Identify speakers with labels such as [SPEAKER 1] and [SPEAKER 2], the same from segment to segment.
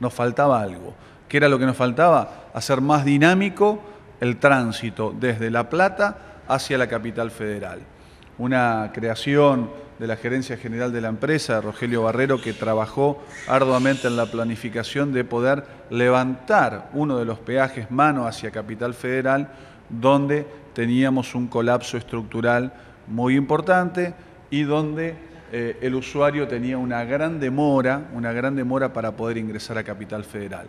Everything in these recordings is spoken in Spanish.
[SPEAKER 1] nos faltaba algo. ¿Qué era lo que nos faltaba? Hacer más dinámico el tránsito desde La Plata hacia la capital federal. Una creación de la gerencia general de la empresa, Rogelio Barrero, que trabajó arduamente en la planificación de poder levantar uno de los peajes mano hacia Capital Federal, donde teníamos un colapso estructural muy importante y donde eh, el usuario tenía una gran demora, una gran demora para poder ingresar a Capital Federal.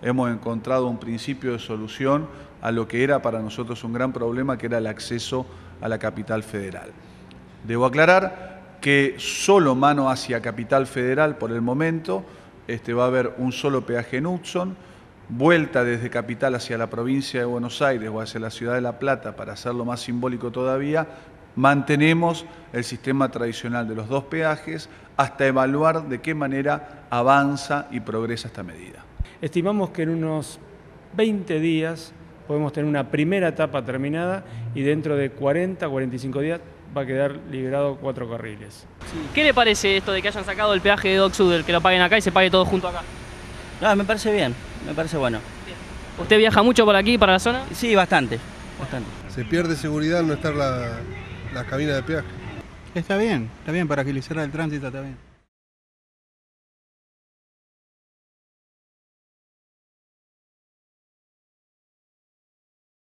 [SPEAKER 1] Hemos encontrado un principio de solución a lo que era para nosotros un gran problema, que era el acceso a la Capital Federal. Debo aclarar que solo mano hacia Capital Federal por el momento, este, va a haber un solo peaje en Hudson, vuelta desde Capital hacia la provincia de Buenos Aires o hacia la ciudad de La Plata, para hacerlo más simbólico todavía, mantenemos el sistema tradicional de los dos peajes hasta evaluar de qué manera avanza y progresa esta medida.
[SPEAKER 2] Estimamos que en unos 20 días podemos tener una primera etapa terminada y dentro de 40, 45 días va a quedar liberado cuatro carriles.
[SPEAKER 3] ¿Qué le parece esto de que hayan sacado el peaje de Dock Sud, que lo paguen acá y se pague todo junto acá?
[SPEAKER 4] No, me parece bien, me parece bueno.
[SPEAKER 3] ¿Usted viaja mucho por aquí, para la zona?
[SPEAKER 4] Sí, bastante, bastante.
[SPEAKER 5] Se pierde seguridad no estar la, la cabina de peaje.
[SPEAKER 6] Está bien, está bien, para agilizar el tránsito está bien.